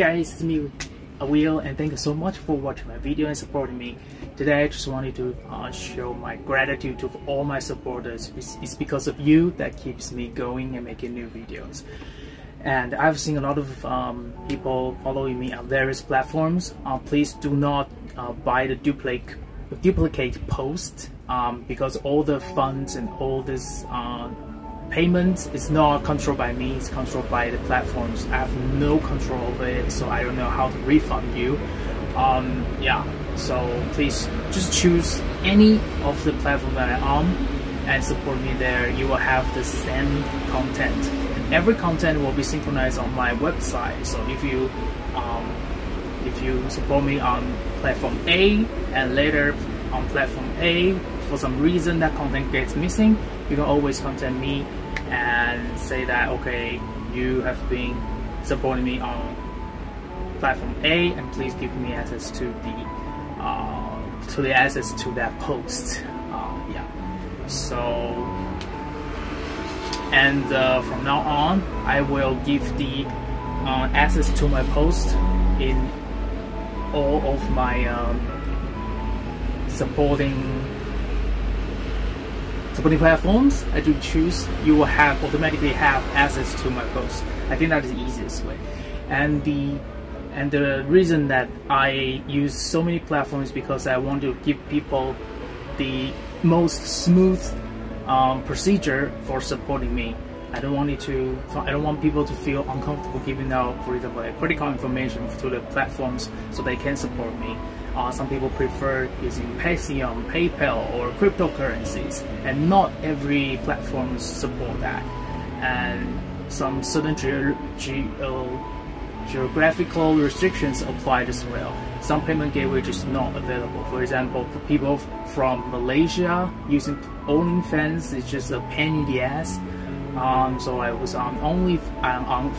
guys, it's me, Will, and thank you so much for watching my video and supporting me. Today I just wanted to uh, show my gratitude to all my supporters. It's, it's, because of you that keeps me going and making new videos. And I've seen a lot of um, people following me on various platforms. Uh, please do not uh, buy the duplicate duplicate post um, because all the funds and all this uh, payment is not controlled by me, it's controlled by the platforms. I have no control over it, so I don't know how to refund you. Um, yeah, so please just choose any of the platform that I'm and support me there. You will have the same content. And every content will be synchronized on my website. So if you um, if you support me on platform A and later on platform A for some reason that content gets missing, you can always contact me and say that okay you have been supporting me on platform A and please give me access to the uh, to the access to that post. Uh, yeah. So and uh, from now on I will give the uh, access to my post in all of my um, supporting supporting platforms I do choose, you will have automatically have access to my posts. I think that is the easiest way. And the and the reason that I use so many platforms because I want to give people the most smooth um, procedure for supporting me. I don't want it to. I don't want people to feel uncomfortable giving out, for example, critical information to the platforms so they can support me. Uh, some people prefer using Patreon, PayPal, or cryptocurrencies, and not every platform support that. And some certain ge ge geographical restrictions apply as well. Some payment gateway is not available. For example, for people from Malaysia using OnlyFans, it's just a pain in the ass. Um, so I was on Only um, on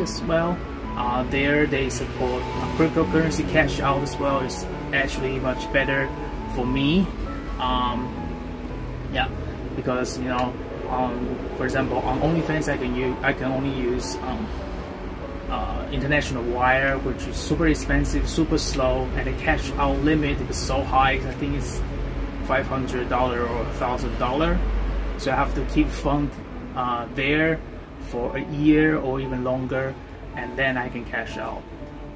as well. Uh, there they support cryptocurrency cash out as well. It's actually much better for me. Um, yeah, because you know, um, for example, on OnlyFans I can use I can only use um, uh, international wire, which is super expensive, super slow, and the cash out limit is so high. I think it's five hundred dollar or thousand dollar. So I have to keep fund uh, there for a year or even longer and then I can cash out.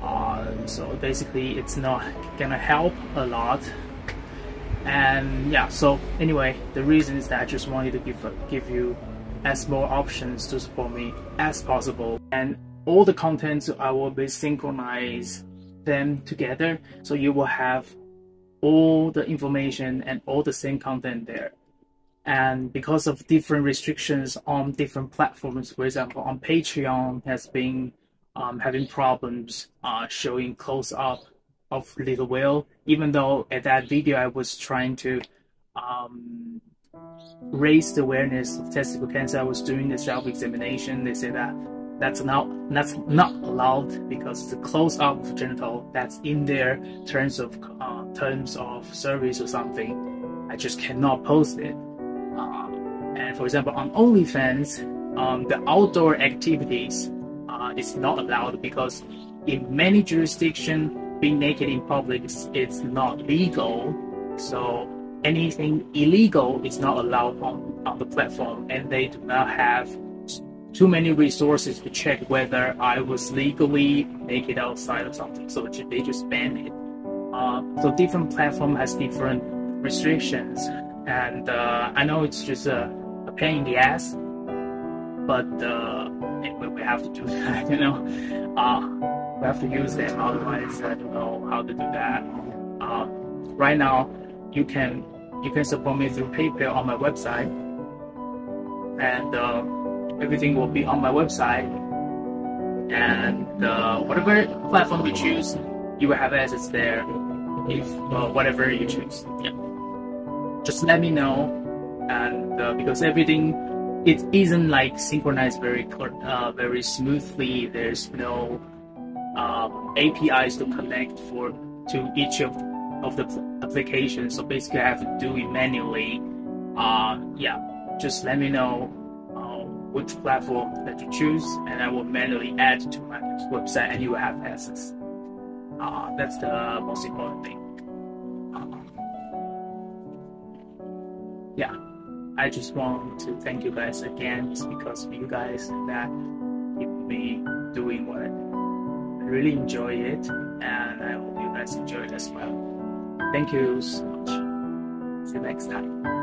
Uh, so basically it's not gonna help a lot. And yeah so anyway the reason is that I just wanted to give give you as more options to support me as possible. And all the contents I will be synchronize them together so you will have all the information and all the same content there and because of different restrictions on different platforms for example on Patreon has been um, having problems uh, showing close up of Little Will, even though at that video I was trying to um, raise the awareness of testicle cancer. I was doing the self-examination. They said that that's not that's not allowed because a close up of genital that's in their terms of uh, terms of service or something. I just cannot post it. Uh, and for example, on OnlyFans, um, the outdoor activities uh, is not allowed because in many jurisdictions, being naked in public is, it's not legal. So anything illegal is not allowed on, on the platform, and they do not have too many resources to check whether I was legally naked outside or something. So they just ban it. Uh, so different platform has different restrictions, and uh, I know it's just a, a pain in the ass, but uh, we, have to do that, you know. Uh, we have to use them, otherwise I don't know how to do that. Uh, right now, you can you can support me through PayPal on my website, and uh, everything will be on my website. And uh, whatever platform you choose, you will have access there. If whatever you choose, yeah. Just let me know, and uh, because everything it isn't like synchronized very uh, very smoothly. There's no um, APIs to connect for to each of of the applications. So basically, I have to do it manually. Uh, yeah, just let me know uh, which platform that you choose, and I will manually add to my website, and you will have access. Uh, that's the most important thing. Yeah, I just want to thank you guys again. It's because of you guys that keep me doing what I do. I really enjoy it, and I hope you guys enjoy it as well. Thank you so much. See you next time.